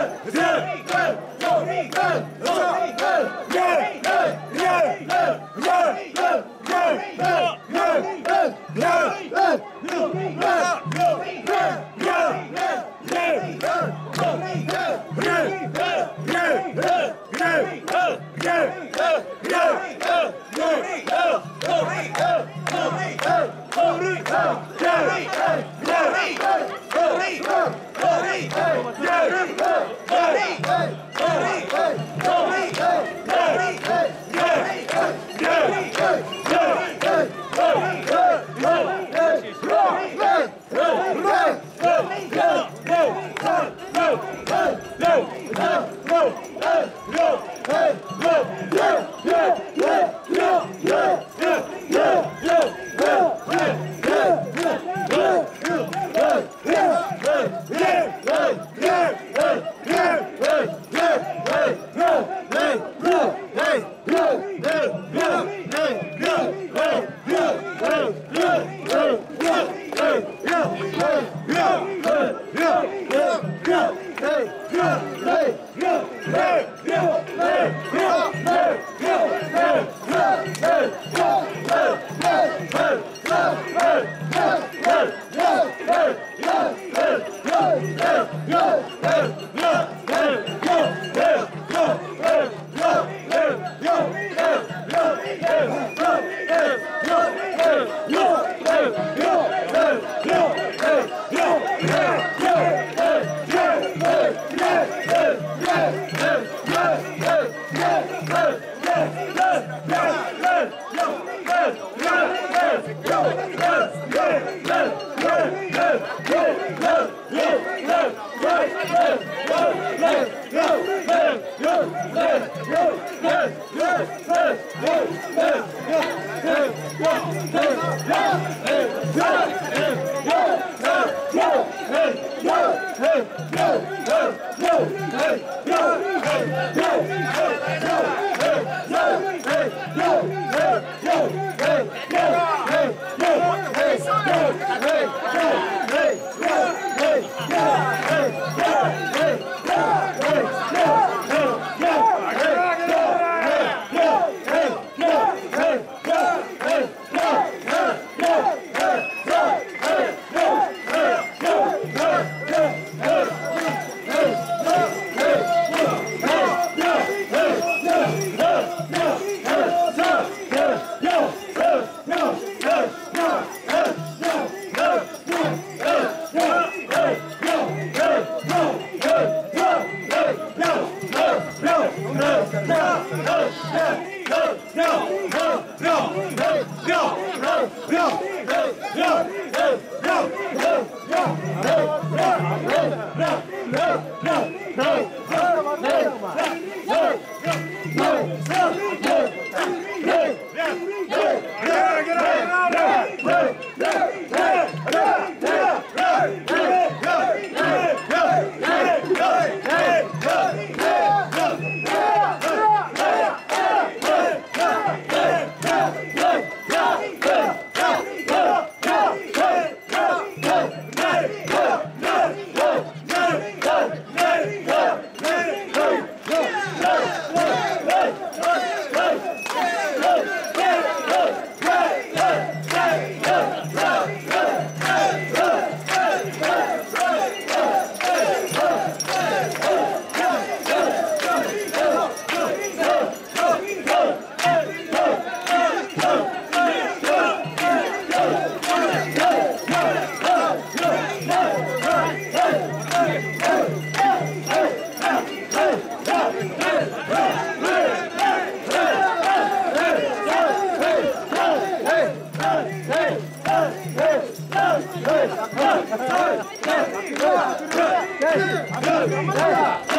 Yeah! Hey! Yo! 一二三不要 야! 야! 야!